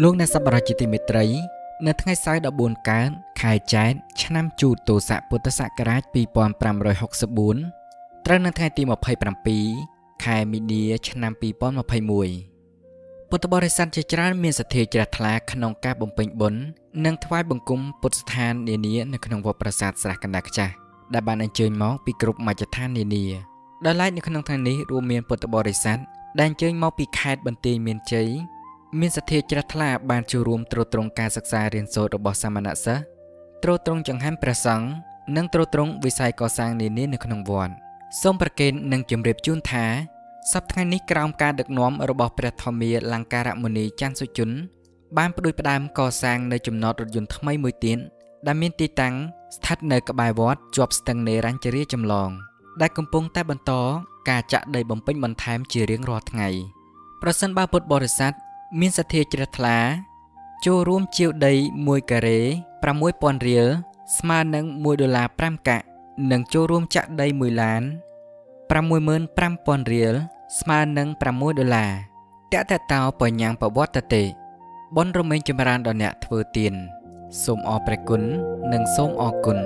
លោកអ្នកសប្បុរសជាទីមេត្រី នៅថ្ងៃសៅរ៍14កើតខែចែកឆ្នាំជូតទស័កពុទ្ធសករាជ2564ត្រូវនៅថ្ងៃទី27ខែមីនាឆ្នាំ2021ពុទ្ធបរិស័ទជាច្រើនមានសទ្ធាជ្រះថ្លាក្នុងការបំពេញបុណ្យនិងថ្វាយបង្គំពុទ្ធស្ថាននានានៅក្នុងវត្តប្រាសាទស្រះកណ្ដាលខ្ចាស់ដែលបានអញ្ជើញមកពីគ្រប់មជ្ឈដ្ឋាននានាដែលឡែកនៅក្នុងថ្ងៃនេះរួមមានពុទ្ធបរិស័ទដែលអញ្ជើញមកពីខេត្តបន្ទាយមានជ័យ មានសទ្ធាជ្រះថ្លាបានចូលរួមត្រួតត្រងការសិក្សារៀនសូត្ររបស់សាមណសិស្សត្រួតត្រងចង្ហាន់ព្រះសង្ឃនិងត្រួតត្រងវិស័យកសាងនានានៅក្នុងវត្តសូមប្រកេននិងជម្រាបជូនថាសប្តាហ៍នេះក្រោមការដឹកនាំរបស់ព្រះធម្មាលង្ការមុនីច័ន្ទសុជុនបានផ្ដួចផ្ដើមកសាងនៅចំណតរថយន្តថ្មីមួយទៀតដែលមានទីតាំងស្ថិតនៅក្បែរវត្តជាប់ស្ទឹងនេរញ្ជរាចម្លងដែលកំពុងតែបន្តការចាក់ដីបំពេញបន្ថែមជារៀងរាល់ថ្ងៃប្រសិនបើពុទ្ធបរិស័ទ មានសទ្ធាជ្រះថ្លា ចូលរួមជាវដី1ការ៉េ6000រៀលស្មើនឹង1ដុល្លារ5កាក់និងចូលរួមចាក់ដី1ឡាន65000រៀលស្មើនឹង6ដុល្លារតតតោបញ្ញាំប្រវត្តតេបុណ្យរមែងចម្រើនដល់អ្នកធ្វើទានសូមអរព្រះគុណនិងសូមអរគុណ